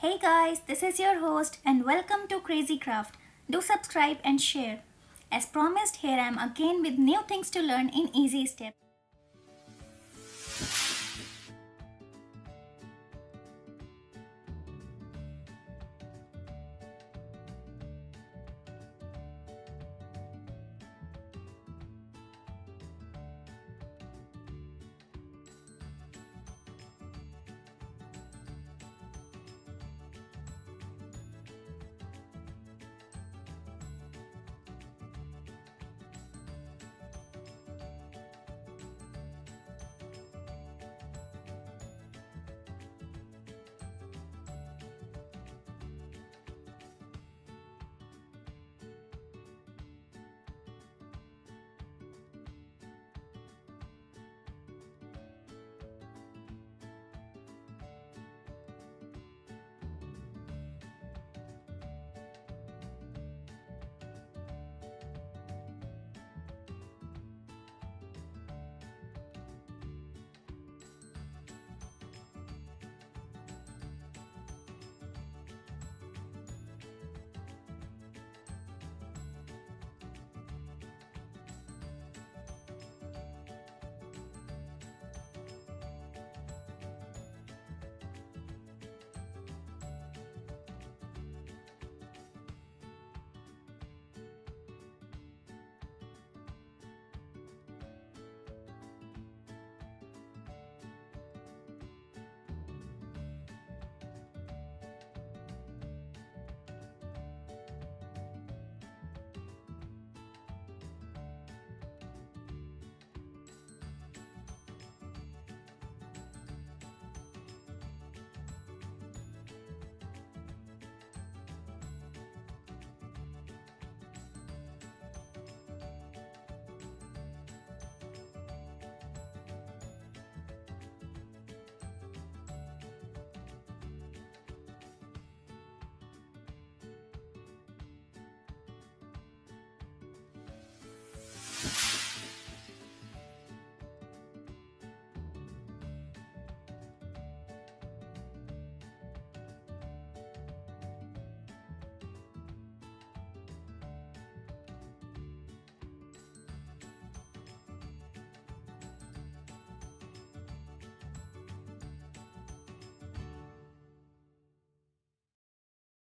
Hey guys, this is your host and welcome to Crazy Craft. Do subscribe and share. As promised, here I am again with new things to learn in easy steps.